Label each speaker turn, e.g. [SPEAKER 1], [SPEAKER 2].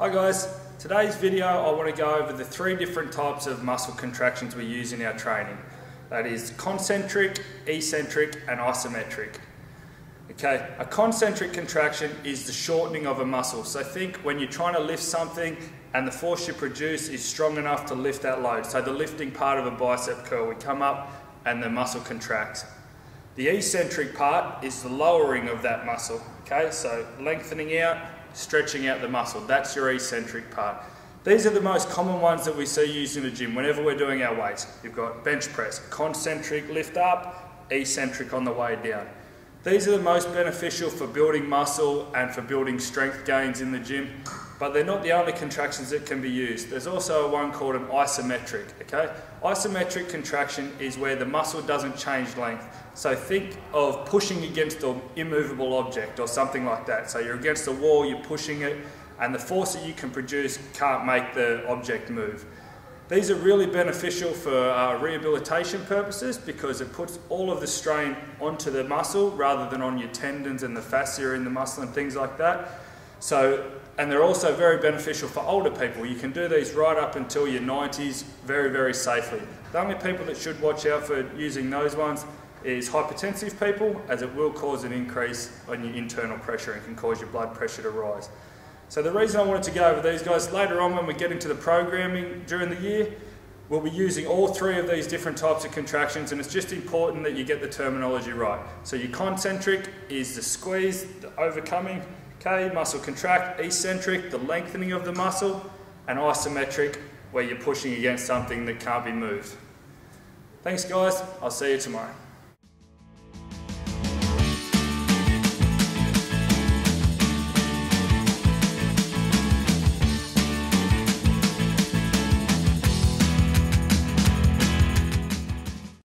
[SPEAKER 1] Hi guys, today's video I want to go over the three different types of muscle contractions we use in our training. That is concentric, eccentric and isometric. Okay, a concentric contraction is the shortening of a muscle. So think when you're trying to lift something and the force you produce is strong enough to lift that load. So the lifting part of a bicep curl we come up and the muscle contracts. The eccentric part is the lowering of that muscle. Okay, so lengthening out, stretching out the muscle. That's your eccentric part. These are the most common ones that we see used in the gym whenever we're doing our weights. You've got bench press, concentric lift up, eccentric on the way down. These are the most beneficial for building muscle and for building strength gains in the gym, but they're not the only contractions that can be used. There's also one called an isometric, okay? Isometric contraction is where the muscle doesn't change length. So think of pushing against an immovable object or something like that. So you're against a wall, you're pushing it, and the force that you can produce can't make the object move. These are really beneficial for uh, rehabilitation purposes because it puts all of the strain onto the muscle rather than on your tendons and the fascia in the muscle and things like that. So, and they're also very beneficial for older people. You can do these right up until your 90s very, very safely. The only people that should watch out for using those ones is hypertensive people as it will cause an increase on your internal pressure and can cause your blood pressure to rise. So the reason I wanted to go over these guys, later on when we get into the programming during the year, we'll be using all three of these different types of contractions and it's just important that you get the terminology right. So your concentric is the squeeze, the overcoming, okay, muscle contract, eccentric, the lengthening of the muscle, and isometric, where you're pushing against something that can't be moved. Thanks guys, I'll see you tomorrow.